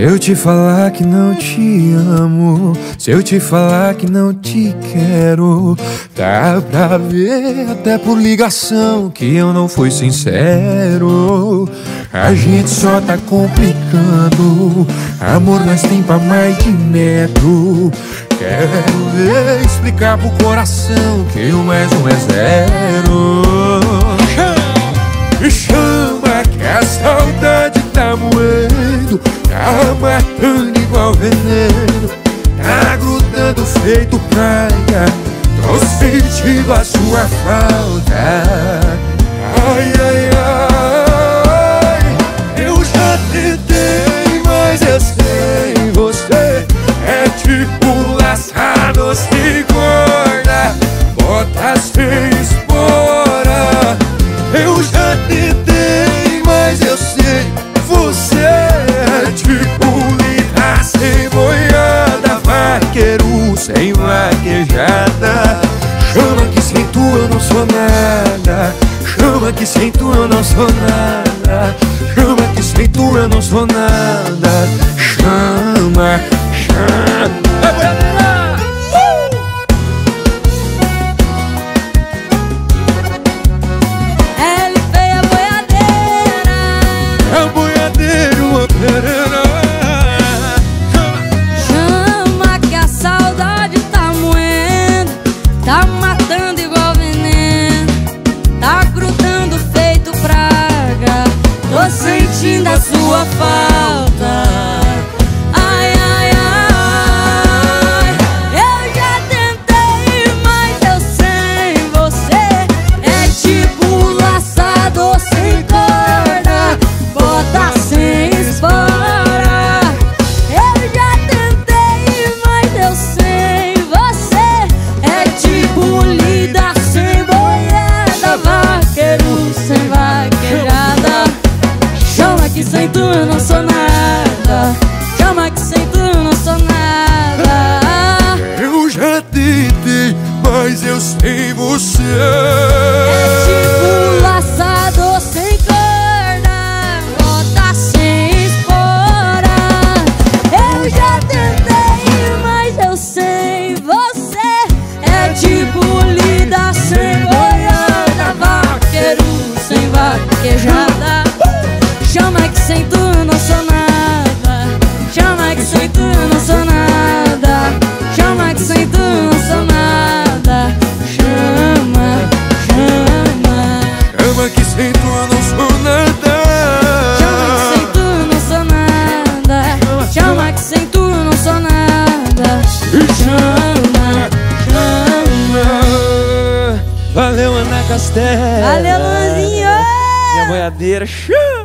Se eu te falar que não te amo, se eu te falar que não te quero, dá pra ver até por ligação que eu não fui sincero. A gente só tá complicando, amor nós tem pra mais de metro. Quero ver explicar pro coração que o mais um é zero. Me chama que a saudade tá moendo, tá matando igual veneno, tá grudando feito praia. Tô sentindo a sua falta. Ai, ai, ai. Eu já tentei, mas eu sei você é tipo laçado sem corda, bota sem espora. Eu já sou nada. Chama que sem tu eu não sou nada. Chama que sem tu eu não sou nada. Que sem tu eu não sou nada Chama que sem tu eu não sou nada Eu já tentei, mas eu sei você. Chama Valeu, Luanzinho! Minha boiadeira. Chama.